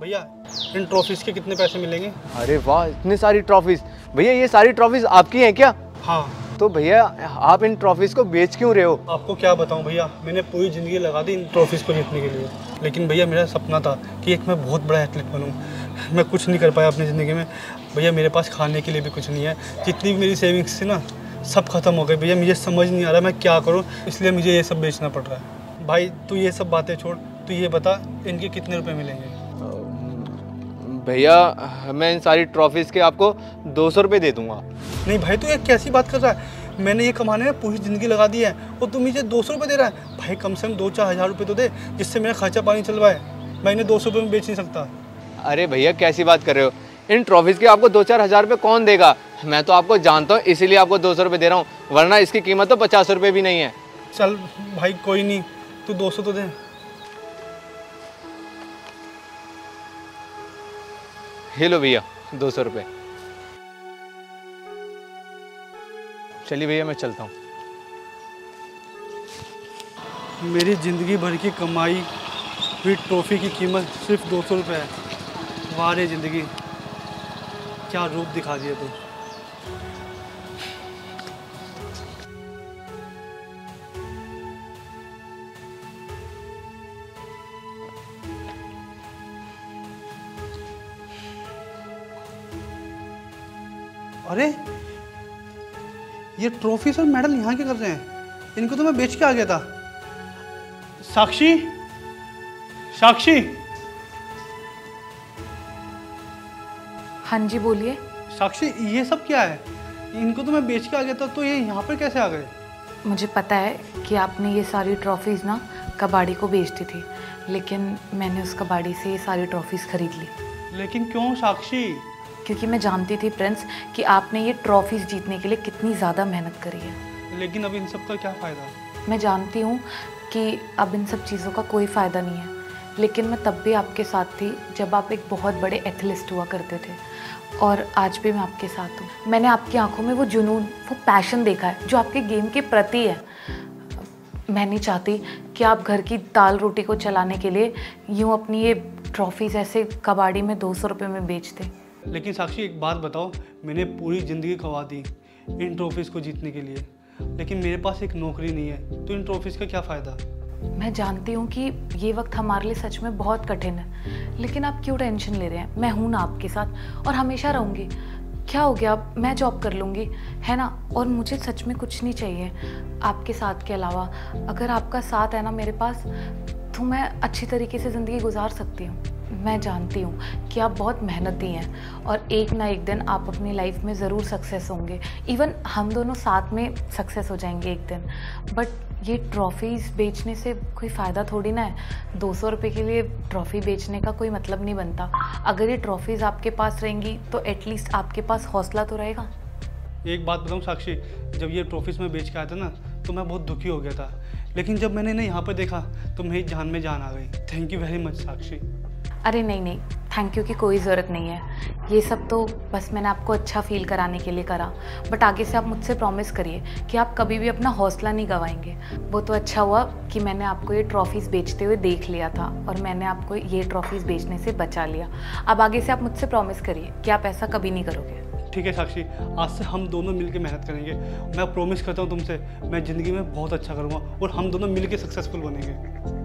भैया इन ट्रॉफीज़ के कितने पैसे मिलेंगे? अरे वाह इतनी सारी ट्रॉफीज भैया ये सारी ट्रॉफीज आपकी हैं क्या? हाँ। तो भैया आप इन ट्रॉफीज को बेच क्यों रहे हो? आपको क्या बताऊँ भैया मैंने पूरी ज़िंदगी लगा दी इन ट्रॉफीज़ को जीतने के लिए। लेकिन भैया मेरा सपना था कि एक मैं बहुत बड़ा एथलीट बनूं। मैं कुछ नहीं कर पाया अपनी ज़िंदगी में। भैया मेरे पास खाने के लिए भी कुछ नहीं है। जितनी भी मेरी सेविंग्स थी ना सब खत्म हो गई भैया मुझे समझ नहीं आ रहा मैं क्या करूँ इसलिए मुझे ये सब बेचना पड़ रहा है। भाई तू ये सब बातें छोड़ तू ये बता इनके कितने रुपए मिलेंगे? भैया मैं इन सारी ट्रॉफीज के आपको दो सौ रुपये दे दूँगा। नहीं भाई तू ये कैसी बात कर रहा है? मैंने ये कमाने में पूरी ज़िंदगी लगा दी है और तू मुझे दो सौ रुपये दे रहा है। भाई कम से कम दो चार हज़ार रुपये तो दे जिससे मेरा खर्चा पानी चल रहा है मैं इन्हें दो सौ रुपये में बेच नहीं सकता। अरे भैया कैसी बात कर रहे हो? इन ट्रॉफीज के आपको दो चार हज़ार रुपये कौन देगा? मैं तो आपको जानता हूँ इसीलिए आपको दो सौ रुपये दे रहा हूँ वरना इसकी कीमत तो पचास रुपये भी नहीं है। चल भाई कोई नहीं तू दो सौ तो दे। ये लो भैया, दो सौ रुपये चलिए भैया, मैं चलता हूँ। मेरी ज़िंदगी भर की कमाई हुई ट्रॉफी की कीमत सिर्फ़ दो सौ रुपये है। वाह रे ज़िंदगी, क्या रूप दिखा दिया तू। अरे ये ट्रॉफीज और मेडल यहाँ के कर रहे हैं। इनको तो मैं बेच के आ गया था। साक्षी साक्षी। हाँ जी बोलिए। साक्षी ये सब क्या है? इनको तो मैं बेच के आ गया था तो ये यहाँ पर कैसे आ गए? मुझे पता है कि आपने ये सारी ट्रॉफीज़ ना कबाड़ी को बेच दी थी लेकिन मैंने उस कबाड़ी से ये सारी ट्रॉफीज़ खरीद ली। लेकिन क्यों साक्षी? क्योंकि मैं जानती थी प्रिंस कि आपने ये ट्रॉफीज़ जीतने के लिए कितनी ज़्यादा मेहनत करी है। लेकिन अब इन सब का क्या फ़ायदा? मैं जानती हूँ कि अब इन सब चीज़ों का कोई फ़ायदा नहीं है। लेकिन मैं तब भी आपके साथ थी जब आप एक बहुत बड़े एथलिस्ट हुआ करते थे। और आज भी मैं आपके साथ हूँ। मैंने आपकी आँखों में वो जुनून वो पैशन देखा है जो आपके गेम के प्रति है। मैं नहीं चाहती कि आप घर की दाल रोटी को चलाने के लिए यूँ अपनी ये ट्रॉफीज़ ऐसे कबाड़ी में दो सौ रुपये में बेच दें लेकिन साक्षी, एक बात बताओ, मैंने पूरी ज़िंदगी खवा दी इन ट्रॉफीज़ को जीतने के लिए। लेकिन मेरे पास एक नौकरी नहीं है तो इन ट्रॉफीज़ का क्या फ़ायदा? मैं जानती हूँ कि ये वक्त हमारे लिए सच में बहुत कठिन है, लेकिन आप क्यों टेंशन ले रहे हैं? मैं हूँ ना आपके साथ और हमेशा रहूँगी। क्या हो गया? अब मैं जॉब कर लूँगी, है ना? और मुझे सच में कुछ नहीं चाहिए आपके साथ के अलावा। अगर आपका साथ है ना मेरे पास तो मैं अच्छी तरीके से ज़िंदगी गुजार सकती हूँ। मैं जानती हूँ कि आप बहुत मेहनती हैं और एक ना एक दिन आप अपनी लाइफ में ज़रूर सक्सेस होंगे। इवन हम दोनों साथ में सक्सेस हो जाएँगे एक दिन। बट ये ट्रॉफ़ीज़ बेचने से कोई फ़ायदा थोड़ी ना है। दो सौ रुपये के लिए ट्रॉफ़ी बेचने का कोई मतलब नहीं बनता। अगर ये ट्रॉफ़ीज़ आपके पास रहेंगी तो एटलीस्ट आपके पास हौसला तो रहेगा। एक बात बताऊँ साक्षी, जब ये ट्रॉफीज़ में बेच के आया था ना तो मैं बहुत दुखी हो गया था। लेकिन जब मैंने इन्हें यहाँ पर देखा तो मेरी जान में जान आ गई। Thank you very much Sakshi. अरे नहीं नहीं थैंक यू की कोई ज़रूरत नहीं है। ये सब तो बस मैंने आपको अच्छा फील कराने के लिए करा। बट आगे से आप मुझसे प्रॉमिस करिए कि आप कभी भी अपना हौसला नहीं गवाएँगे। वो तो अच्छा हुआ कि मैंने आपको ये ट्रॉफ़ीज़ बेचते हुए देख लिया था और मैंने आपको ये ट्रॉफ़ीज़ बेचने से बचा लिया। अब आगे से आप मुझसे प्रॉमिस करिए कि आप ऐसा कभी नहीं करोगे। ठीक है साक्षी, आज से हम दोनों मिलकर मेहनत करेंगे। मैं प्रॉमिस करता हूँ तुमसे, मैं ज़िंदगी में बहुत अच्छा करूँगा और हम दोनों मिलकर सक्सेसफुल बनेंगे।